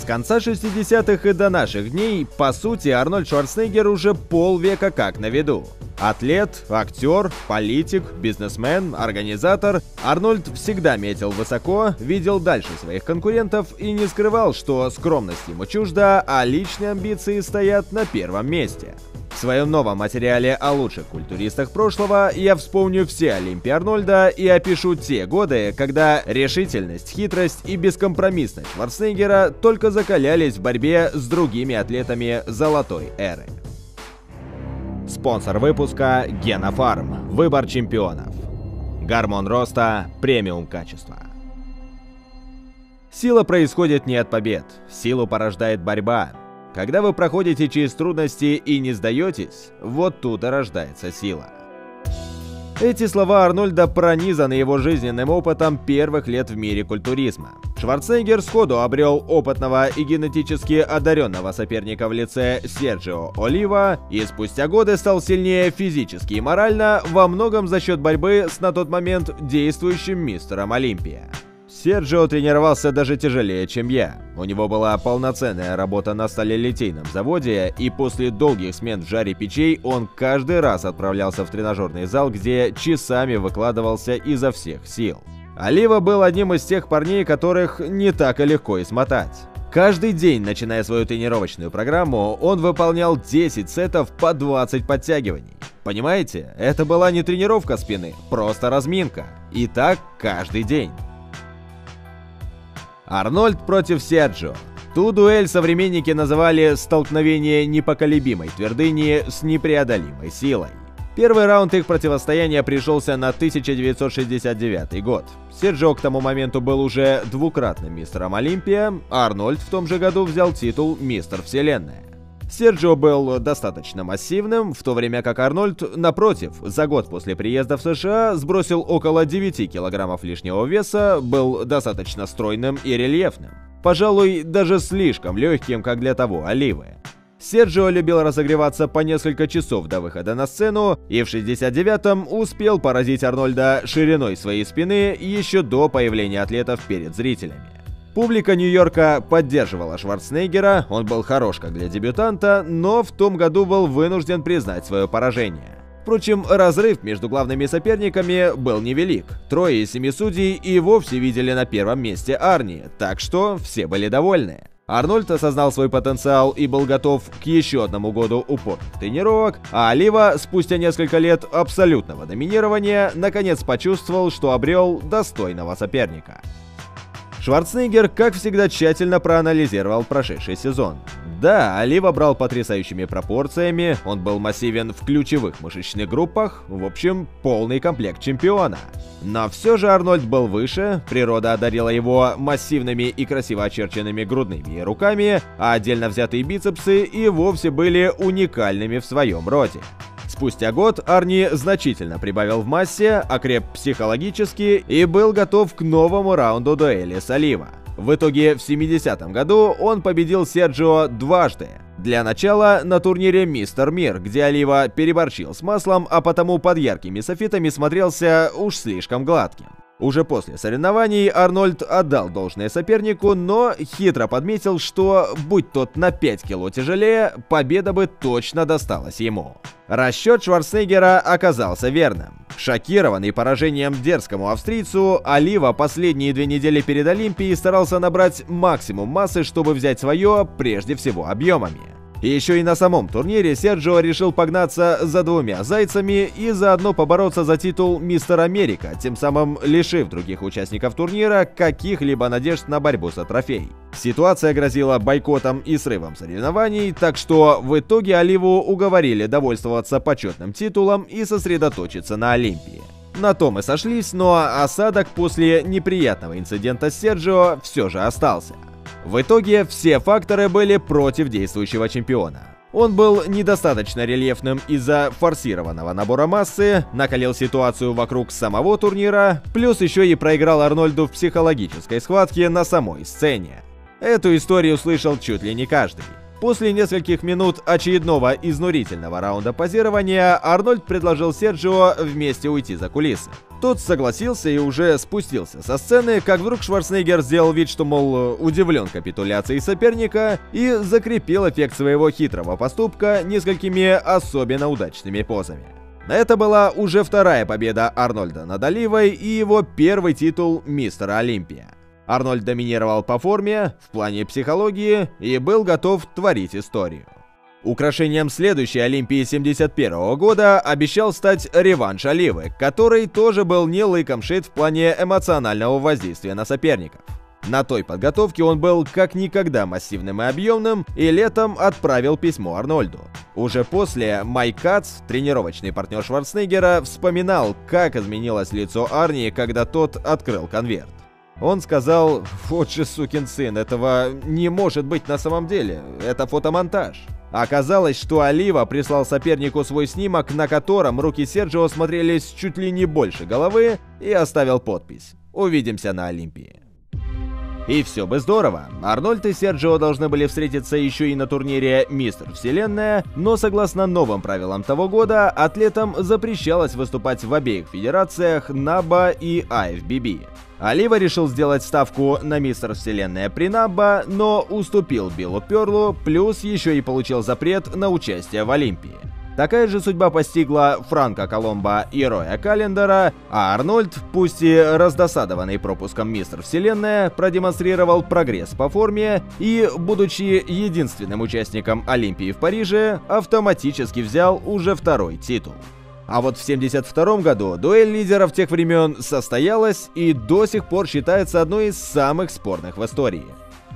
С конца 60-х и до наших дней, по сути, Арнольд Шварценеггер уже полвека как на виду. Атлет, актер, политик, бизнесмен, организатор, Арнольд всегда метил высоко, видел дальше своих конкурентов и не скрывал, что скромность ему чужда, а личные амбиции стоят на первом месте. Своем новом материале о лучших культуристах прошлого я вспомню все Олимпии Арнольда и опишу те годы, когда решительность, хитрость и бескомпромиссность Шварценеггера только закалялись в борьбе с другими атлетами золотой эры. Спонсор выпуска – Генофарм. Выбор чемпионов. Гормон роста – премиум качества. Сила происходит не от побед. Силу порождает борьба. Когда вы проходите через трудности и не сдаетесь, вот тут и рождается сила. Эти слова Арнольда пронизаны его жизненным опытом первых лет в мире культуризма. Шварценеггер сходу обрел опытного и генетически одаренного соперника в лице Серджио Олива и спустя годы стал сильнее физически и морально во многом за счет борьбы с на тот момент действующим мистером Олимпия. Серджио тренировался даже тяжелее, чем я. У него была полноценная работа на сталелитейном заводе, и после долгих смен в жаре печей он каждый раз отправлялся в тренажерный зал, где часами выкладывался изо всех сил. Олива был одним из тех парней, которых не так и легко измотать. Каждый день, начиная свою тренировочную программу, он выполнял 10 сетов по 20 подтягиваний. Понимаете, это была не тренировка спины, просто разминка. И так каждый день. Арнольд против Серджио. Ту дуэль современники называли «столкновение непоколебимой твердыни с непреодолимой силой». Первый раунд их противостояния пришелся на 1969 год. Серджио к тому моменту был уже двукратным мистером Олимпия, а Арнольд в том же году взял титул «Мистер Вселенная». Серджио был достаточно массивным, в то время как Арнольд, напротив, за год после приезда в США сбросил около 9 килограммов лишнего веса, был достаточно стройным и рельефным. Пожалуй, даже слишком легким, как для того Оливы. Серджио любил разогреваться по несколько часов до выхода на сцену и в 69-м успел поразить Арнольда шириной своей спины еще до появления атлетов перед зрителями. Публика Нью-Йорка поддерживала Шварценеггера, он был хорош как для дебютанта, но в том году был вынужден признать свое поражение. Впрочем, разрыв между главными соперниками был невелик. Трое из семи судей и вовсе видели на первом месте Арни, так что все были довольны. Арнольд осознал свой потенциал и был готов к еще одному году упорных тренировок, а Олива, спустя несколько лет абсолютного доминирования, наконец почувствовал, что обрел достойного соперника. Шварценеггер, как всегда, тщательно проанализировал прошедший сезон. Да, Олива брал потрясающими пропорциями, он был массивен в ключевых мышечных группах, в общем, полный комплект чемпиона. Но все же Арнольд был выше, природа одарила его массивными и красиво очерченными грудными руками, а отдельно взятые бицепсы и вовсе были уникальными в своем роде. Спустя год Арни значительно прибавил в массе, окреп психологически и был готов к новому раунду дуэли с Олива. В итоге в 70-м году он победил Серджио дважды. Для начала на турнире Мистер Мир, где Олива переборчил с маслом, а потому под яркими софитами смотрелся уж слишком гладким. Уже после соревнований Арнольд отдал должное сопернику, но хитро подметил, что, будь тот на 5 кило тяжелее, победа бы точно досталась ему. Расчет Шварценеггера оказался верным. Шокированный поражением дерзкому австрийцу, Олива последние две недели перед Олимпией старался набрать максимум массы, чтобы взять свое, прежде всего, объемами. Еще и на самом турнире Серджио решил погнаться за двумя зайцами и заодно побороться за титул Мистер Америка, тем самым лишив других участников турнира каких-либо надежд на борьбу за трофей. Ситуация грозила бойкотом и срывом соревнований, так что в итоге Оливу уговорили довольствоваться почетным титулом и сосредоточиться на Олимпии. На том и сошлись, но осадок после неприятного инцидента с Серджио все же остался. В итоге все факторы были против действующего чемпиона. Он был недостаточно рельефным из-за форсированного набора массы, накалил ситуацию вокруг самого турнира, плюс еще и проиграл Арнольду в психологической схватке на самой сцене. Эту историю слышал чуть ли не каждый. После нескольких минут очередного изнурительного раунда позирования Арнольд предложил Серджио вместе уйти за кулисы. Тот согласился и уже спустился со сцены, как вдруг Шварценеггер сделал вид, что, мол, удивлен капитуляцией соперника и закрепил эффект своего хитрого поступка несколькими особенно удачными позами. Это была уже вторая победа Арнольда над Оливой и его первый титул Мистера Олимпия. Арнольд доминировал по форме, в плане психологии и был готов творить историю. Украшением следующей Олимпии 71 года обещал стать реванш Оливы, который тоже был не лыком шит в плане эмоционального воздействия на соперников. На той подготовке он был как никогда массивным и объемным, и летом отправил письмо Арнольду. Уже после Майк Кац, тренировочный партнер Шварценеггера, вспоминал, как изменилось лицо Арни, когда тот открыл конверт. Он сказал, вот же сукин сын, этого не может быть на самом деле, это фотомонтаж. Оказалось, что Олива прислал сопернику свой снимок, на котором руки Серджио смотрелись чуть ли не больше головы, и оставил подпись «Увидимся на Олимпии». И все бы здорово. Арнольд и Серджио должны были встретиться еще и на турнире «Мистер Вселенная», но согласно новым правилам того года, атлетам запрещалось выступать в обеих федерациях НАБА и АФББ. Олива решил сделать ставку на Мистер Вселенная при НАБА, но уступил Биллу Перлу, плюс еще и получил запрет на участие в Олимпии. Такая же судьба постигла Франка Коломбо и Роя Каллендера, а Арнольд, пусть и раздосадованный пропуском Мистер Вселенная, продемонстрировал прогресс по форме и, будучи единственным участником Олимпии в Париже, автоматически взял уже второй титул. А вот в 72 году дуэль лидеров тех времен состоялась и до сих пор считается одной из самых спорных в истории.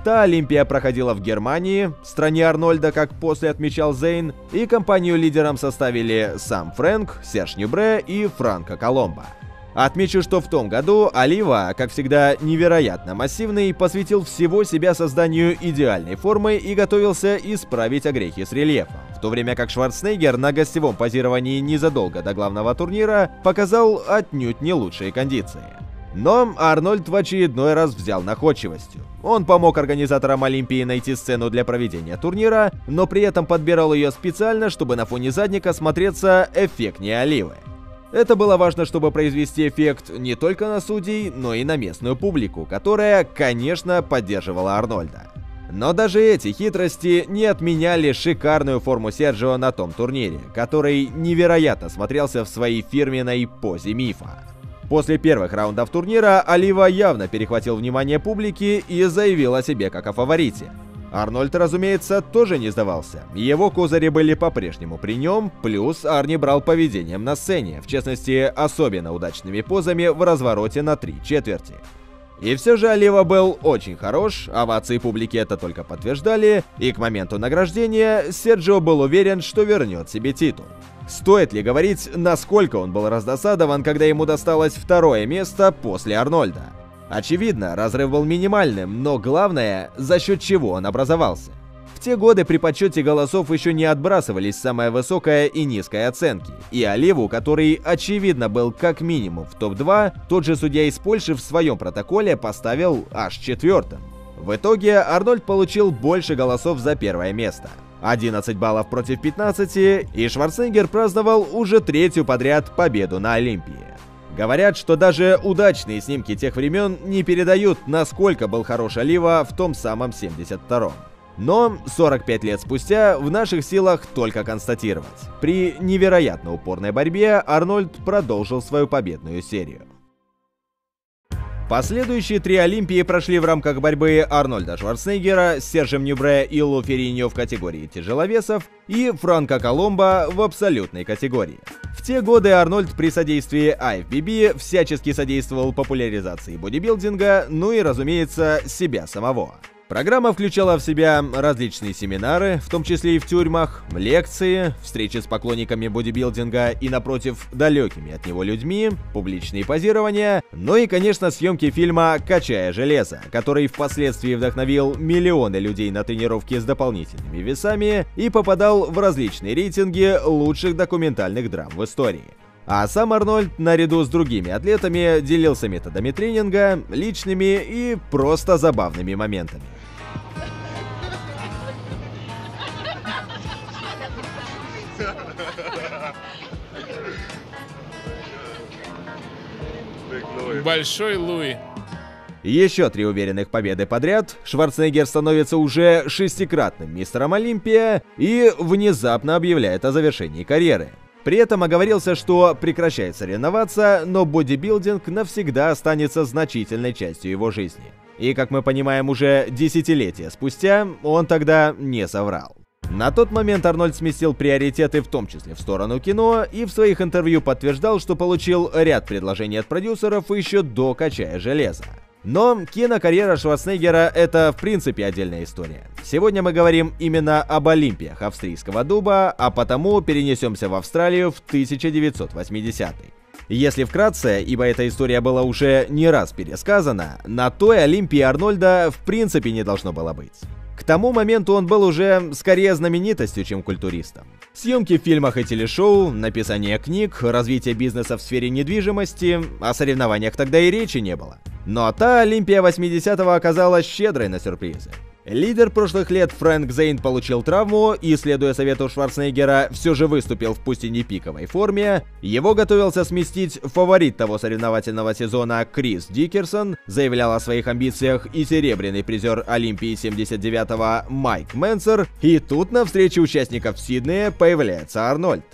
Та Олимпия проходила в Германии, стране Арнольда, как после отмечал Зейн, и компанию лидером составили сам Фрэнк, Серж Нюбре и Франко Коломбо. Отмечу, что в том году Олива, как всегда невероятно массивный, посвятил всего себя созданию идеальной формы и готовился исправить огрехи с рельефом. В то время как Шварценеггер на гостевом позировании незадолго до главного турнира показал отнюдь не лучшие кондиции. Но Арнольд в очередной раз взял находчивостью. Он помог организаторам Олимпии найти сцену для проведения турнира, но при этом подбирал ее специально, чтобы на фоне задника смотреться эффектнее Оливы. Это было важно, чтобы произвести эффект не только на судей, но и на местную публику, которая, конечно, поддерживала Арнольда. Но даже эти хитрости не отменяли шикарную форму Серджио на том турнире, который невероятно смотрелся в своей фирменной позе мифа. После первых раундов турнира Олива явно перехватил внимание публики и заявил о себе как о фаворите. Арнольд, разумеется, тоже не сдавался. Его козыри были по-прежнему при нем, плюс Арни брал поведением на сцене, в частности, особенно удачными позами в развороте на три четверти. И все же Олива был очень хорош, овации публики это только подтверждали, и к моменту награждения Серджио был уверен, что вернет себе титул. Стоит ли говорить, насколько он был раздосадован, когда ему досталось второе место после Арнольда? Очевидно, разрыв был минимальным, но главное, за счет чего он образовался. В те годы при подсчете голосов еще не отбрасывались самая высокая и низкая оценки, и Оливу, который очевидно был как минимум в топ-2, тот же судья из Польши в своем протоколе поставил аж четвертым. В итоге Арнольд получил больше голосов за первое место. 11 баллов против 15, и Шварценеггер праздновал уже третью подряд победу на Олимпии. Говорят, что даже удачные снимки тех времен не передают, насколько был хорош Олива в том самом 72-м. Но 45 лет спустя в наших силах только констатировать. При невероятно упорной борьбе Арнольд продолжил свою победную серию. Последующие три Олимпии прошли в рамках борьбы Арнольда Шварценеггера Сержем Нюбре и Лу Ферриньо в категории тяжеловесов и Франко Коломбо в абсолютной категории. В те годы Арнольд при содействии IFBB всячески содействовал популяризации бодибилдинга, ну и, разумеется, себя самого. Программа включала в себя различные семинары, в том числе и в тюрьмах, лекции, встречи с поклонниками бодибилдинга и, напротив, далекими от него людьми, публичные позирования, ну и, конечно, съемки фильма «Качая железо», который впоследствии вдохновил миллионы людей на тренировки с дополнительными весами и попадал в различные рейтинги лучших документальных драм в истории. А сам Арнольд, наряду с другими атлетами, делился методами тренинга, личными и просто забавными моментами. Большой Луи. Еще три уверенных победы подряд, Шварценеггер становится уже шестикратным мистером Олимпия и внезапно объявляет о завершении карьеры. При этом оговорился, что прекращает соревноваться, но бодибилдинг навсегда останется значительной частью его жизни. И, как мы понимаем, уже десятилетия спустя он тогда не соврал. На тот момент Арнольд сместил приоритеты в том числе в сторону кино и в своих интервью подтверждал, что получил ряд предложений от продюсеров еще до «Качая железо». Но кинокарьера Шварценеггера — это в принципе отдельная история. Сегодня мы говорим именно об Олимпиях австрийского дуба, а потому перенесемся в Австралию в 1980 -й. Если вкратце, ибо эта история была уже не раз пересказана, на той Олимпии Арнольда в принципе не должно было быть. К тому моменту он был уже скорее знаменитостью, чем культуристом. Съемки в фильмах и телешоу, написание книг, развитие бизнеса в сфере недвижимости, о соревнованиях тогда и речи не было. Но та Олимпия 80-го оказалась щедрой на сюрпризы. Лидер прошлых лет Фрэнк Зейн получил травму и, следуя совету Шварценеггера, все же выступил в пусть и не пиковой форме. Его готовился сместить фаворит того соревновательного сезона Крис Дикерсон, заявлял о своих амбициях и серебряный призер Олимпии 79-го Майк Менсер, и тут на встрече участников Сиднея появляется Арнольд.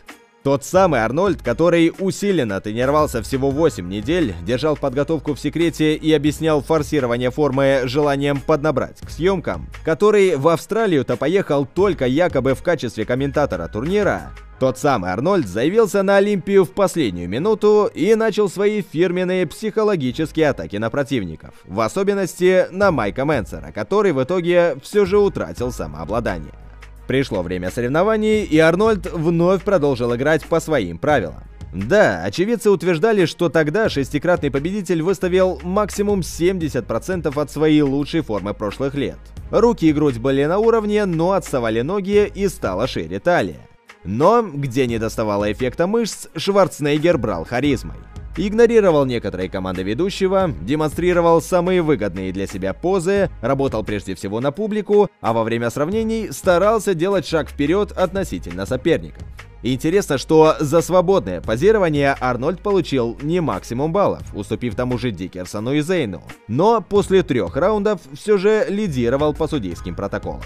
Тот самый Арнольд, который усиленно тренировался всего 8 недель, держал подготовку в секрете и объяснял форсирование формы желанием поднабрать к съемкам, который в Австралию-то поехал только якобы в качестве комментатора турнира, тот самый Арнольд заявился на Олимпию в последнюю минуту и начал свои фирменные психологические атаки на противников, в особенности на Майка Менсера, который в итоге все же утратил самообладание. Пришло время соревнований, и Арнольд вновь продолжил играть по своим правилам. Да, очевидцы утверждали, что тогда шестикратный победитель выставил максимум 70% от своей лучшей формы прошлых лет. Руки и грудь были на уровне, но отставали ноги и стала шире талия. Но, где не доставало эффекта мышц, Шварценеггер брал харизмой игнорировал некоторые команды ведущего, демонстрировал самые выгодные для себя позы, работал прежде всего на публику, а во время сравнений старался делать шаг вперед относительно соперников. Интересно, что за свободное позирование Арнольд получил не максимум баллов, уступив тому же Дикерсону и Зейну, но после трех раундов все же лидировал по судейским протоколам.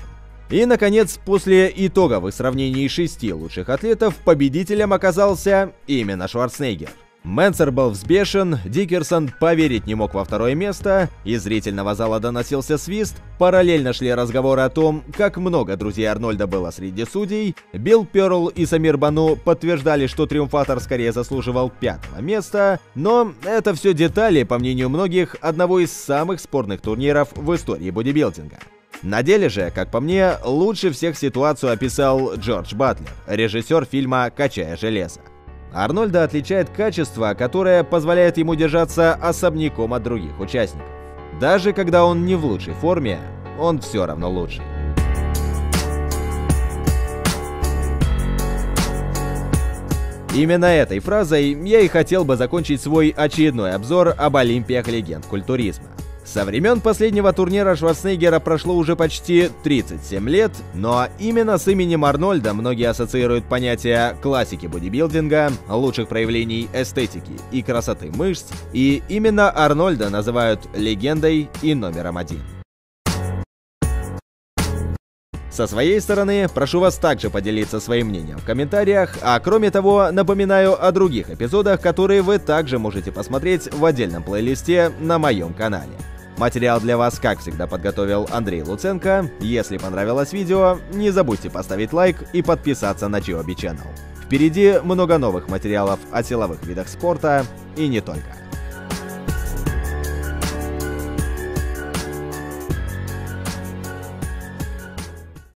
И, наконец, после итоговых сравнений шести лучших атлетов, победителем оказался именно Шварценеггер. Менсер был взбешен, Дикерсон поверить не мог во второе место, из зрительного зала доносился свист, параллельно шли разговоры о том, как много друзей Арнольда было среди судей, Билл Перл и Самир Бану подтверждали, что триумфатор скорее заслуживал пятого места, но это все детали, по мнению многих, одного из самых спорных турниров в истории бодибилдинга. На деле же, как по мне, лучше всех ситуацию описал Джордж Батлер, режиссер фильма «Качая железо». Арнольда отличает качество, которое позволяет ему держаться особняком от других участников. Даже когда он не в лучшей форме, он все равно лучший. Именно этой фразой я и хотел бы закончить свой очередной обзор об Олимпиях легенд культуризма. Со времен последнего турнира Шварценеггера прошло уже почти 37 лет, но именно с именем Арнольда многие ассоциируют понятия классики бодибилдинга, лучших проявлений эстетики и красоты мышц, и именно Арнольда называют легендой и номером один. Со своей стороны, прошу вас также поделиться своим мнением в комментариях, а кроме того, напоминаю о других эпизодах, которые вы также можете посмотреть в отдельном плейлисте на моем канале. Материал для вас, как всегда, подготовил Андрей Луценко. Если понравилось видео, не забудьте поставить лайк и подписаться на Чиоби Channel. Впереди много новых материалов о силовых видах спорта и не только.